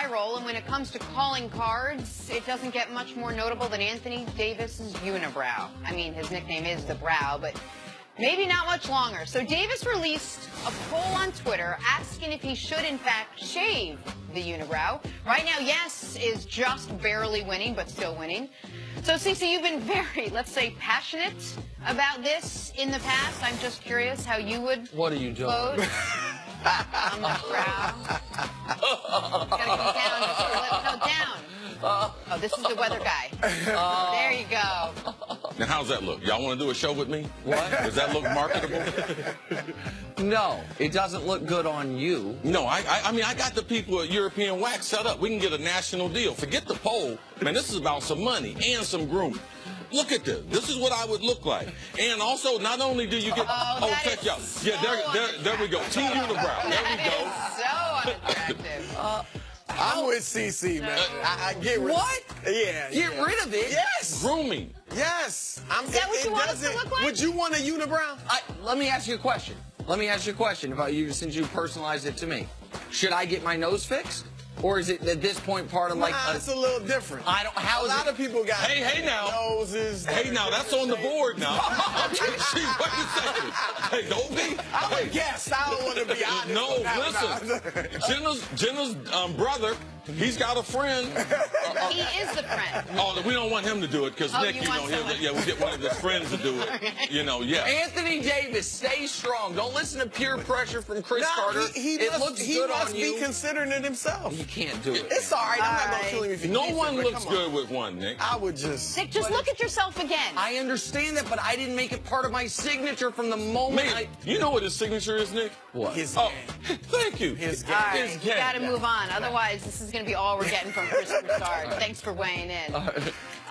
viral, and when it comes to calling cards, it doesn't get much more notable than Anthony Davis's unibrow. I mean, his nickname is the Brow, but maybe not much longer. So Davis released a poll on Twitter asking if he should, in fact, shave the unibrow. Right now, yes is just barely winning, but still winning. So, Cece, you've been very, let's say, passionate about this in the past. I'm just curious how you would What are you doing? vote on the brow. Gotta go down just a little. No, down. Oh, this is the weather guy. There you go. Now, how's that look? Y'all want to do a show with me? What? Does that look marketable? No, it doesn't look good on you. No, I, I, I mean, I got the people at European Wax set up. We can get a national deal. Forget the poll. Man, this is about some money and some grooming. Look at this. This is what I would look like. And also, not only do you get... Oh, oh that check is y'all. Yeah, there, there, there we go. T Unibrow. There we go. That is so unattractive. I'm with CC, man. I, I get rid What? Yeah. Get yeah. rid of it. Yes. Grooming. Yes. I'm, Is that what you want us to doesn't- look like? Would you want a unibrow? I, let me ask you a question. Let me ask you a question about you since you personalized it to me. Should I get my nose fixed? Or is it at this point part of like nah, a- it's a little different. I don't how a is lot it of people got Hey, hey now. noses. Hey, now, that's on the board now. Okay, see, wait a second. Hey, don't be... I'm a guest. I don't want to be honest. No, listen. Jenna's, Jenna's um, brother, he's got a friend. He is the friend. Oh, we don't want him to do it because Oh, Nick, you you, know, want he'll, yeah, we get one of his friends to do it. You know, yeah. Anthony Davis, stay strong. Don't listen to peer pressure from Cris Nah, Carter. he, he it must, looks he good must on be you. considering it himself. He can't do it. It's all right. I'm not gonna kill him if he No one it, looks come on. good with one, Nick. I would just. Nick, just look at yourself again. I understand that, but I didn't make it part of my signature from the moment Man, I. you know what his signature is, Nick? What? His Oh, game. thank you. His All game. right, His you got to move on. Otherwise, this is going to be all we're getting from Chris Broussard. Thanks for weighing in.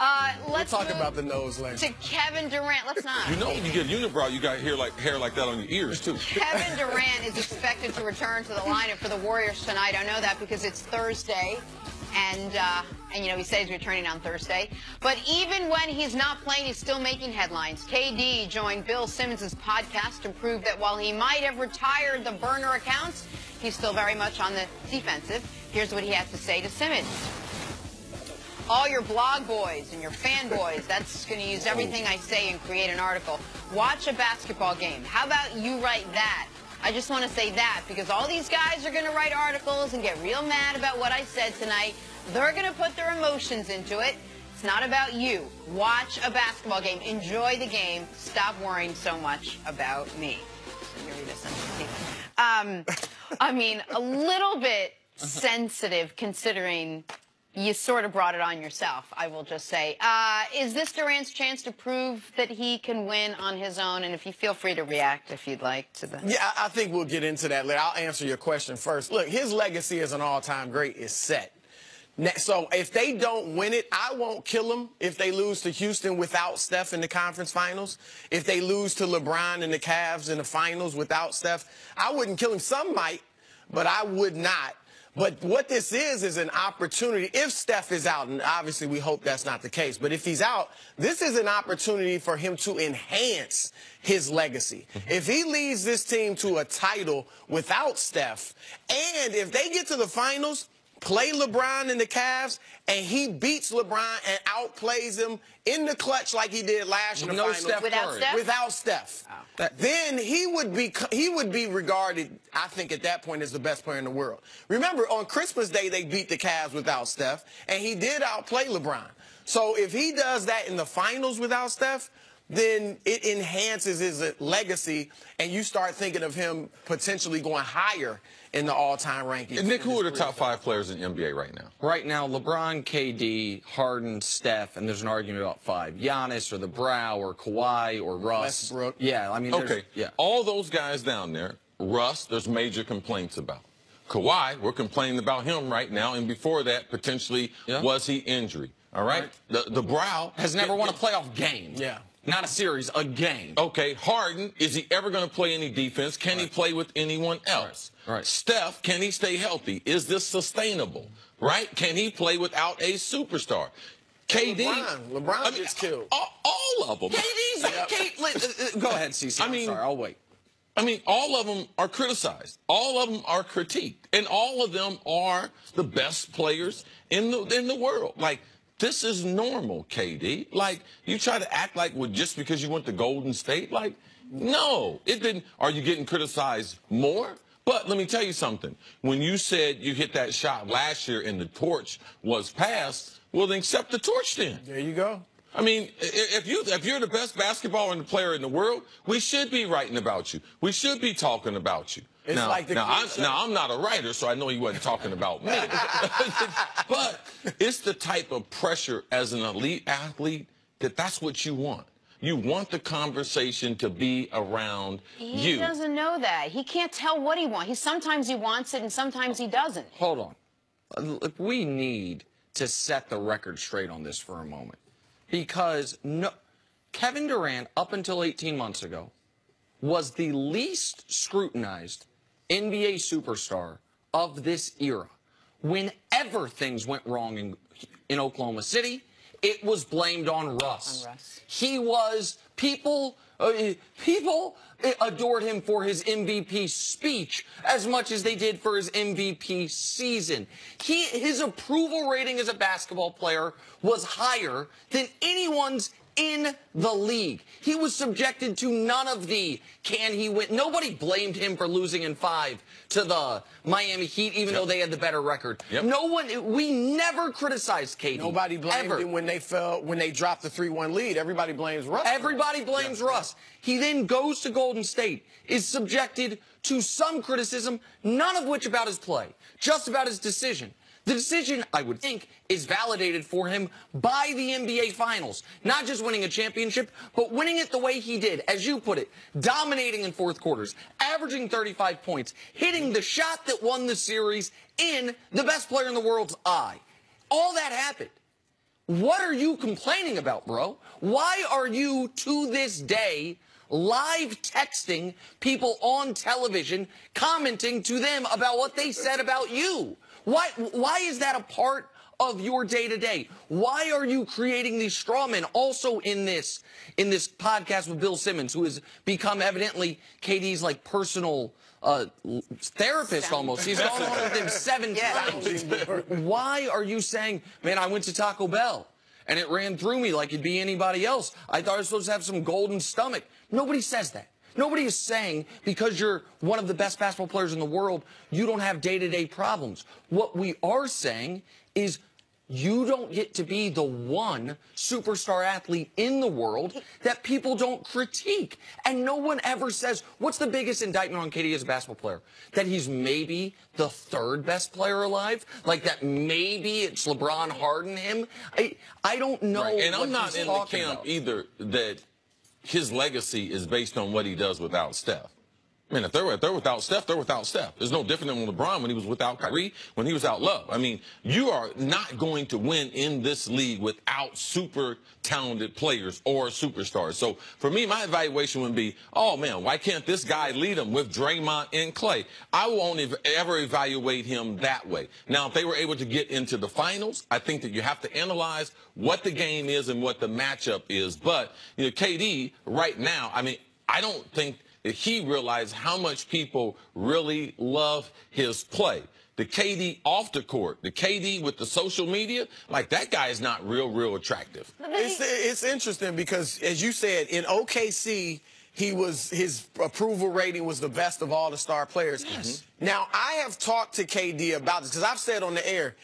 Uh, let's Talk about the nose later. to Kevin Durant. Let's not. You know, when you get unibrow, you got hair like hair like that on your ears too. Kevin Durant is expected to return to the lineup for the Warriors tonight. I know that because it's Thursday, and uh, and you know he says he's returning on Thursday. But even when he's not playing, he's still making headlines. KD joined Bill Simmons' podcast to prove that while he might have retired the burner accounts, he's still very much on the defensive. Here's what he has to say to Simmons. All your blog boys and your fanboys, that's going to use everything I say and create an article. Watch a basketball game. How about you write that? I just want to say that because all these guys are going to write articles and get real mad about what I said tonight. They're going to put their emotions into it. It's not about you. Watch a basketball game. Enjoy the game. Stop worrying so much about me. Um, I mean, a little bit sensitive considering you sort of brought it on yourself, I will just say. Uh, is this Durant's chance to prove that he can win on his own? And if you feel free to react if you'd like to the. Yeah, I I think we'll get into that later. I'll answer your question first. Look, his legacy as an all-time great is set. So if they don't win it, I won't kill them if they lose to Houston without Steph in the conference finals. If they lose to LeBron and the Cavs in the finals without Steph, I wouldn't kill him. Some might, but I would not. But what this is is an opportunity. If Steph is out, and obviously we hope that's not the case, but if he's out, this is an opportunity for him to enhance his legacy. Mm-hmm. If he leads this team to a title without Steph, and if they get to the finals, play LeBron in the Cavs, and he beats LeBron and outplays him in the clutch like he did last year No finals. Steph Without Curry. Steph? Without Steph. That- Then he would be he would be regarded, I think, at that point as the best player in the world. Remember, on Christmas Day they beat the Cavs without Steph, and he did outplay LeBron. So if he does that in the finals without Steph, then it enhances his uh, legacy, and you start thinking of him potentially going higher in the all-time rankings. And Nick, who are the top five players in the NBA right now? Right now, LeBron, KD, Harden, Steph, and there's an argument about five. Giannis or the Brow or Kawhi or Russ. Westbrook. Yeah, I mean, Okay. Yeah. All those guys down there, Russ, there's major complaints about. Kawhi, we're complaining about him right now, and before that, potentially, Yeah. was he injury? All right. The the Brow Has never won a playoff game. Yeah. Not a series, a game. Okay, Harden, is he ever going to play any defense? Can he play with anyone else? Right. Right. Steph, can he stay healthy? Is this sustainable? Right? Can he play without a superstar? KD, LeBron. LeBron gets killed. All, all of them. KD's Kate, let- uh, uh, go ahead, CC. I I'm mean- sorry, I'll wait. I mean, all of them are criticized. All of them are critiqued, and all of them are the best players in the in the world. Like this is normal, KD. Like you try to act like well, just because you went to Golden State, like no, it didn't. Are you getting criticized more? But let me tell you something. When you said you hit that shot last year and the torch was passed, well, then accept the torch then. There you go. I mean, if you if you're the best basketball player in the world, we should be writing about you. We should be talking about you. It's now, like the now, I'm, now I'm not a writer, so I know he wasn't talking about me. but it's the type of pressure as an elite athlete that that's what you want. You want the conversation to be around He you. doesn't know that. He can't tell what he wants. He sometimes he wants it and sometimes he doesn't. Hold on. Look, We need to set the record straight on this for a moment. Because no, Kevin Durant, up until 18 months ago, was the least scrutinized NBA superstar of this era. Whenever things went wrong in, in Oklahoma City, it was blamed on Russ. On Russ. He was people. Uh, people adored him for his MVP speech as much as they did for his MVP season. He his approval rating as a basketball player was higher than anyone's in the league. He was subjected to none of the can he win. Nobody blamed him for losing in five to the Miami Heat, even though they had the better record. Yep. No one. We never criticized KD. Nobody blamed ever. him when they fell when they dropped the three-one lead. Everybody blames Russ. Everybody blames Russ. He then goes to Golden State, is subjected to some criticism, none of which about his play, just about his decision. The decision, I would think, is validated for him by the NBA Finals. Not just winning a championship, but winning it the way he did, as you put it, dominating in fourth quarters, averaging 35 points, hitting the shot that won the series in the best player in the world's eye. All that happened. What are you complaining about, bro? Why are you to this day live texting people on television, commenting to them about what they said about you? Why, why is that a part of your day to day? Why are you creating these straw men also in this, in this podcast with Bill Simmons, who has become evidently KD's like personal, uh, therapist almost. He's gone on with him seven times. Why are you saying, man, I went to Taco Bell and it ran through me like it'd be anybody else? I thought I was supposed to have some golden stomach. Nobody says that. Nobody is saying because you're one of the best basketball players in the world, you don't have day to day problems. What we are saying is you don't get to be the one superstar athlete in the world that people don't critique. And no one ever says, what's the biggest indictment on KD as a basketball player? That he's maybe the third best player alive? Like that maybe it's LeBron Harden him? I, I don't know. Right. And I'm not in the camp about. either that his legacy is based on what he does without Steph. I mean, if they're, if they're without Steph, they're without Steph. There's no different than LeBron when he was without Kyrie, when he was out Love. I mean, you are not going to win in this league without super talented players or superstars. So for me, my evaluation would be, oh man, why can't this guy lead them with Draymond and Clay? I won't ev- ever evaluate him that way. Now, if they were able to get into the finals, I think that you have to analyze what the game is and what the matchup is. But, you know, KD right now, I mean, I don't think he realized how much people really love his play. The KD off the court, the KD with the social media, like that guy is not real, real attractive. It's, it's interesting because, as you said, in OKC, he was his approval rating was the best of all the star players. Now, I have talked to KD about this because I've said on the air,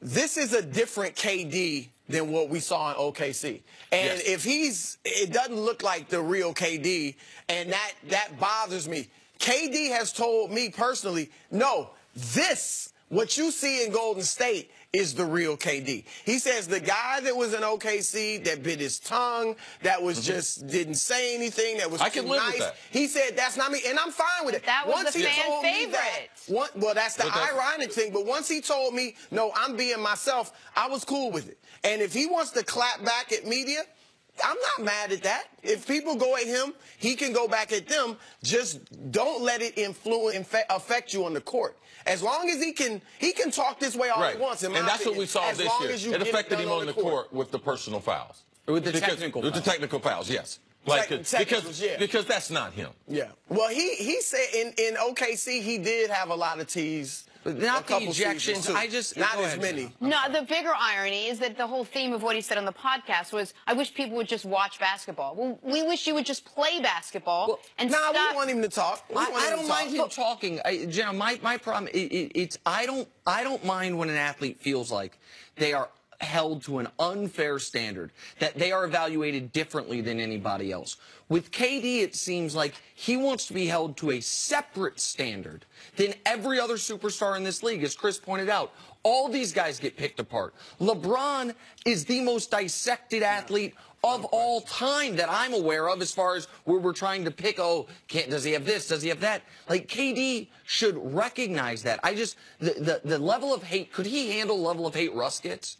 this is a different KD than what we saw in OKC. And Yes. if he's, it doesn't look like the real KD, and that that bothers me. KD has told me personally, no, this what you see in Golden State is the real KD. He says the guy that was in OKC that bit his tongue, that was just didn't say anything, that was Mm-hmm. I can too live with nice. that. He said that's not me, and I'm fine with it. that was once the he fan told me that, favorite. one, well, that's the But that's- ironic thing. But once he told me, no, I'm being myself, I was cool with it. And if he wants to clap back at media, I'm not mad at that. If people go at him, he can go back at them. Just don't let it influence, affect you on the court. As long as he can, he can talk this way all Right. he wants. In my and that's what opinion. we saw as this long year. As you It get affected done him on the court. with the personal fouls. With the Because- technical With the technical fouls, yes. Like, Tec- because yeah. because that's not him. Yeah. Well, he he said in in OKC he did have a lot of tees. But not the couple ejections. I just- not as ahead, many. No, the bigger irony is that the whole theme of what he said on the podcast was, "I wish people would just watch basketball." Well, we wish you would just play basketball Well, and Nah, stop. we want him to talk. We I, want I him don't to mind talk. him talking. I, Jenna, my, my problem i i it's I don't I don't mind when an athlete feels like they are held to an unfair standard that they are evaluated differently than anybody else. With KD, it seems like he wants to be held to a separate standard than every other superstar in this league, as Chris pointed out. All these guys get picked apart. LeBron is the most dissected athlete of all time that I'm aware of as far as where we're trying to pick, oh, can't, does he have this? Does he have that? Like, KD should recognize that. I just, the, the, the level of hate, could he handle level of hate Russ gets?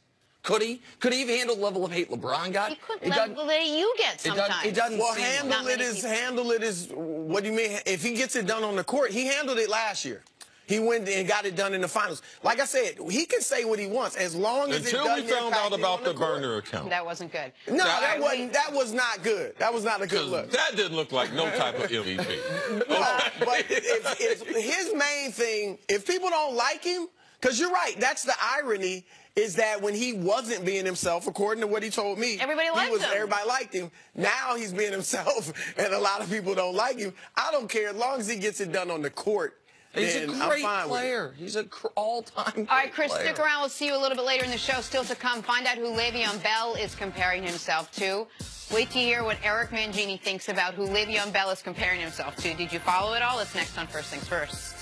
Could he? Could he even handle the level of hate LeBron got? he could It level doesn't- that you get it doesn't- sometimes. it doesn't Well, handle Not it many people. handle it is. What do you mean? If he gets it done on the court, he handled it last year. He went and got it done in the finals. Like I said, he can say what he wants as long as it Until we doesn't found out about on the burner account. That wasn't good. No, Now, that I- wasn't. That was not good. That was not a good look. that didn't look like no type of MVP. No, but if, if his main thing, if people don't like him, because you're right, that's the irony. Is that when he wasn't being himself, according to what he told me, Everybody he liked was, him. Everybody liked him. Now he's being himself, and a lot of people don't like him. I don't care as long as he gets it done on the court. He's a I'm great fine with it. player. He's an cr- all-time. All right, Chris, player. stick around. We'll see you a little bit later in the show. Still to come, find out who Le'Veon Bell is comparing himself to. Wait to hear what Eric Mangini thinks about who Le'Veon Bell is comparing himself to. Did you follow it all? It's next on First Things First.